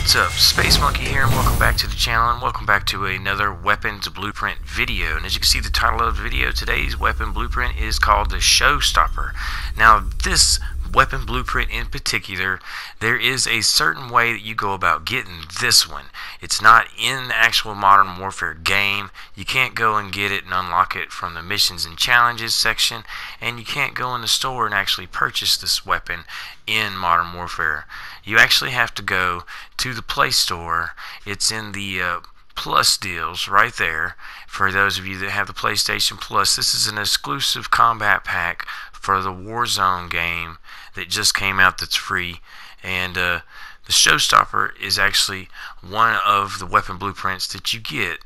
What's up? Space Monkey here and welcome back to the channel and welcome back to another weapons blueprint video. And as you can see the title of the video, today's weapon blueprint is called the Showstopper. Now this weapon blueprint in particular, there is a certain way that you go about getting this one. It's not in the actual Modern Warfare game. You can't go and get it and unlock it from the missions and challenges section, and you can't go in the store and actually purchase this weapon in Modern Warfare. You actually have to go to the Play Store. It's in the uh, Plus deals right there for those of you that have the PlayStation Plus. This is an exclusive combat pack for the Warzone game that just came out that's free. And uh, the Showstopper is actually one of the weapon blueprints that you get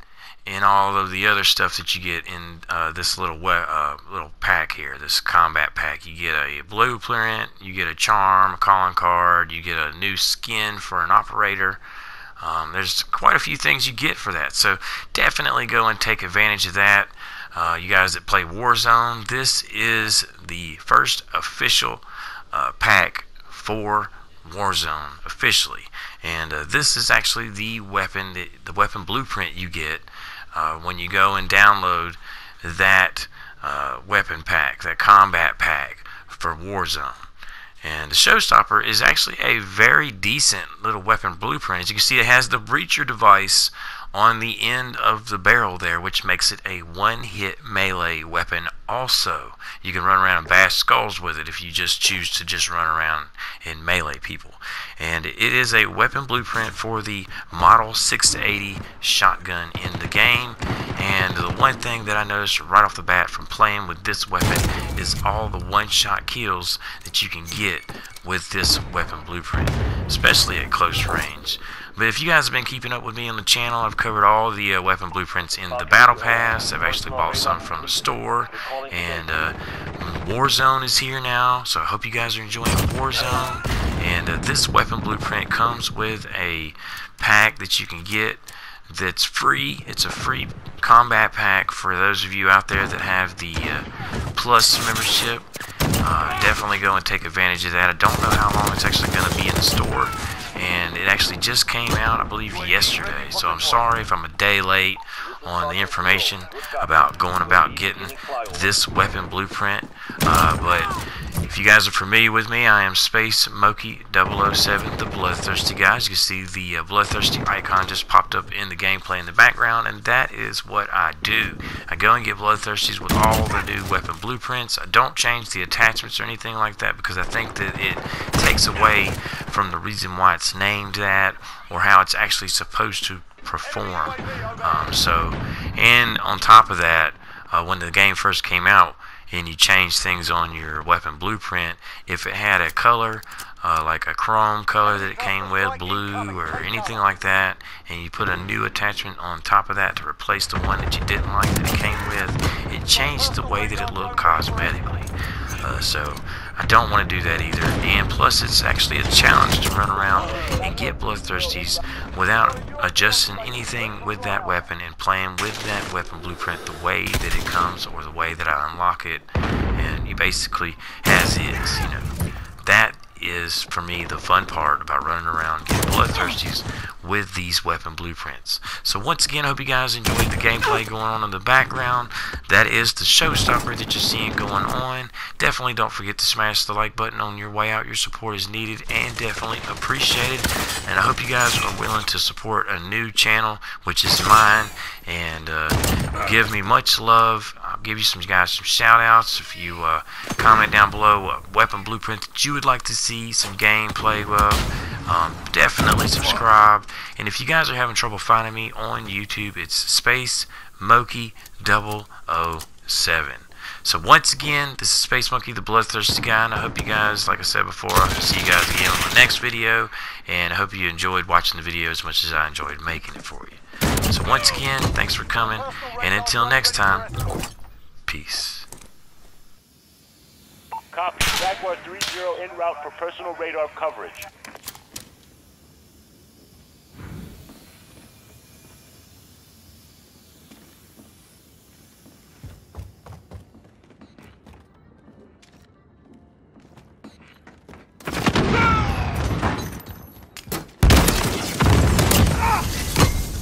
in all of the other stuff that you get in uh, this little uh, little pack here, this combat pack. You get a blueprint, you get a charm, a calling card, you get a new skin for an operator. Um, there's quite a few things you get for that, so definitely go and take advantage of that. Uh, you guys that play Warzone, this is the first official uh, pack for Warzone officially, and uh, this is actually the weapon, the weapon blueprint you get uh, when you go and download that uh, weapon pack, that combat pack for Warzone. And the Showstopper is actually a very decent little weapon blueprint. As you can see, it has the breacher device on the end of the barrel there, which makes it a one-hit melee weapon also. You can run around and bash skulls with it if you just choose to just run around and melee people. And it is a weapon blueprint for the Model 680 shotgun in the game. And the one thing that I noticed right off the bat from playing with this weapon is all the one-shot kills that you can get with this weapon blueprint, especially at close range. But if you guys have been keeping up with me on the channel, I've covered all the uh, weapon blueprints in the Battle Pass. I've actually bought some from the store. And uh, Warzone is here now, so I hope you guys are enjoying Warzone. And uh, this weapon blueprint comes with a pack that you can get that's free. It's a free combat pack for those of you out there that have the uh, Plus membership. Uh, definitely go and take advantage of that. I don't know how long it's actually going to be in the store and it actually just came out I believe yesterday. So I'm sorry if I'm a day late on the information about going about getting this weapon blueprint uh, but if you guys are familiar with me, I am Space Mokey 007, the Bloodthirsty guys. You can see the uh, Bloodthirsty icon just popped up in the gameplay in the background, and that is what I do. I go and get Bloodthirsties with all the new weapon blueprints. I don't change the attachments or anything like that because I think that it takes away from the reason why it's named that or how it's actually supposed to perform. Um, so, and on top of that, uh, when the game first came out, and you change things on your weapon blueprint, if it had a color, uh, like a chrome color that it came with, blue or anything like that, and you put a new attachment on top of that to replace the one that you didn't like that it came with, it changed the way that it looked cosmetically. Uh, so I don't want to do that either. And plus, it's actually a challenge to run around and get bloodthirsties without adjusting anything with that weapon and playing with that weapon blueprint the way that it comes or the way that I unlock it. And you basically, as is, you know, is for me the fun part about running around getting bloodthirsties with these weapon blueprints. So once again, I hope you guys enjoyed the gameplay going on in the background. That is the showstopper that you're seeing going on. Definitely don't forget to smash the like button on your way out. Your support is needed and definitely appreciated. And I hope you guys are willing to support a new channel, which is mine, and uh, give me much love. I'll give you some guys some shout outs if you uh, comment down below a weapon blueprint that you would like to see some gameplay of. Um, definitely subscribe. And if you guys are having trouble finding me on YouTube, it's Space Mokey 007. So once again, this is Space Monkey, the Bloodthirsty guy, and I hope you guys, like I said before, I'll see you guys again on the next video, and I hope you enjoyed watching the video as much as I enjoyed making it for you. So once again, thanks for coming, and until next time, peace. Copy. Jaguar 3-0 en route for personal radar coverage.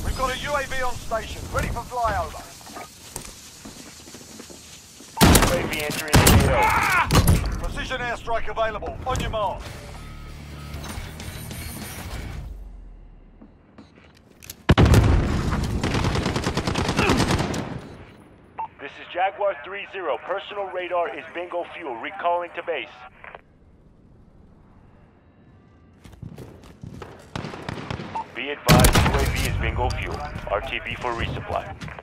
We've got a UAV on station, ready for flyover. UAV entering the AO. Precision airstrike available. On your mark. This is Jaguar 3-0. Personal radar is bingo fuel. Recalling to base. Be advised, UAV is bingo fuel. RTB for resupply.